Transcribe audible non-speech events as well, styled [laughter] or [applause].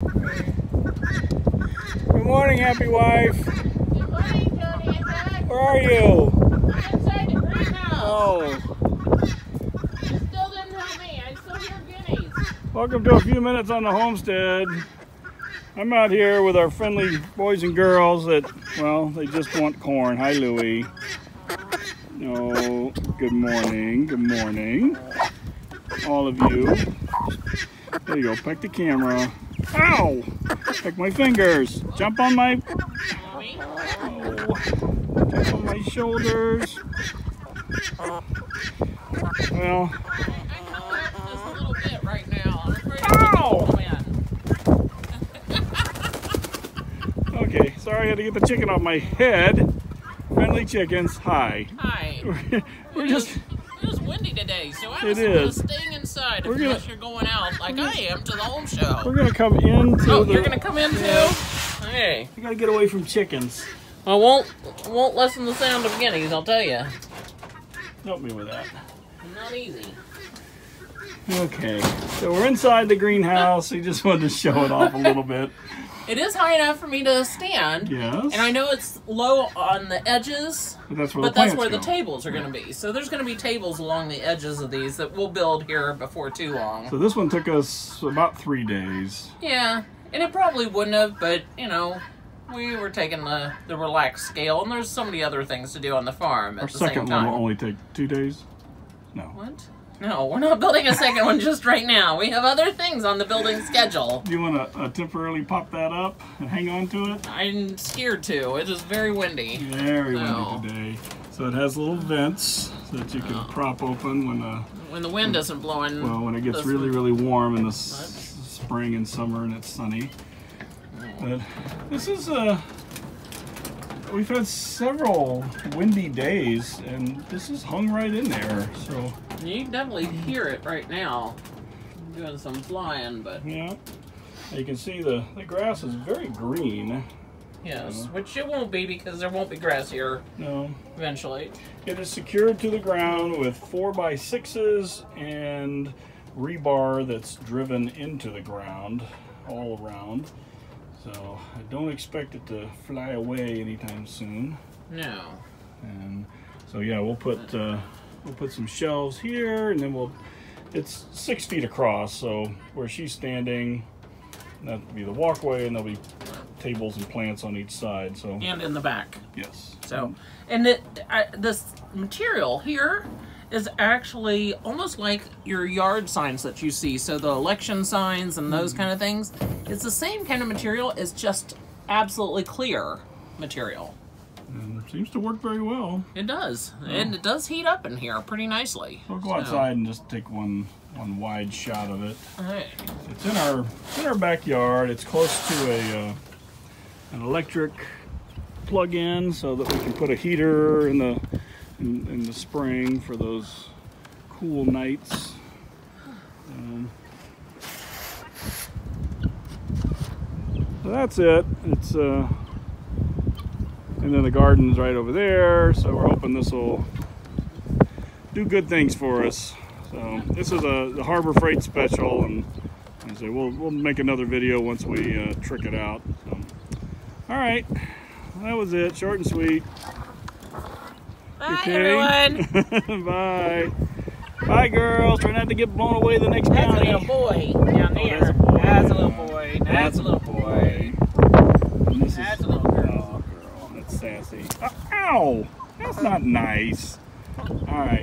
Good morning, happy wife. Good morning, Jody. Where are you? I'm inside the greenhouse. Oh, You still didn't help me. I still hear guineas. welcome to a few minutes on the homestead. I'm out here with our friendly boys and girls that, well, they just want corn. Hi, Louie. No, good morning, good morning. All of you. There you go, peck the camera. Ow! Peck my fingers. Jump on my. Oh, jump on my shoulders. Well, I, I know it just a little bit right now. I'm afraid Ow! to come in. okay, sorry I had to get the chicken off my head. Friendly chickens, hi. Hi. [laughs] We're It just, It is windy today, so I It was is. staying inside We're unless gonna- you're going out like I am to the home show. we're gonna come into Oh, the. you're gonna come in too? Hey. We gotta get away from chickens. I won't won't lessen the sound of guineas, I'll tell you. Help me with that. Not easy. Okay, so we're inside the greenhouse. We just wanted to show it off a little bit. [laughs] It is high enough for me to stand. Yes. And I know it's low on the edges, But that's where but the that's where the tables are going to be. So there's going to be tables along the edges of these that we'll build here before too long. So this one took us about three days. Yeah, and it probably wouldn't have, but you know, we were taking the the relaxed scale, and there's so many other things to do on the farm at Our the same time. Our second one will only take two days. No. What? No, we're not building a second one just right now. We have other things on the building schedule. Do you want to uh, temporarily pop that up and hang on to it? I'm scared to. It is very windy. Very No. windy today. So it has little vents so that you can prop open when uh, When the wind isn't blowing. well when it gets really really warm in the s- spring and summer and it's sunny. But this is uh we've had several windy days and this is hung right in there. So You can definitely hear it right now. I'm doing some flying, but yeah. You can see the, the grass is very green. yes, which it won't be because there won't be grass here No, eventually. It is secured to the ground with four by sixes and rebar that's driven into the ground all around. So I don't expect it to fly away anytime soon. No. And so yeah, we'll put uh, we'll put some shelves here, and then we'll. It's six feet across, so where she's standing, that'll be the walkway, and there'll be tables and plants on each side. So And in the back. yes. So, and it, I, this material here is actually almost like your yard signs that you see. So the election signs and those kind of things. It's the same kind of material. It's just absolutely clear material. And it seems to work very well. It does, and it does heat up in here pretty nicely. We'll go So, outside and just take one one wide shot of it. hey, It's in our it's in our backyard. It's close to a uh, an electric plug-in, so that we can put a heater in the in, in the spring for those cool nights. Um, so that's it. It's uh, and then the garden's right over there. So we're hoping this will do good things for us. So this is a the Harbor Freight special, and I say we'll we'll make another video once we uh, trick it out. So, all right, that was it, short and sweet. Bye Okay. everyone. [laughs] Bye. Bye, girls. Try not to get blown away the next That's a little boy down Oh, there. that's a boy. That's a little boy. That's a little boy. And this is- That's a little girl. Oh, girl. That's sassy. Oh, ow! That's not nice. All right.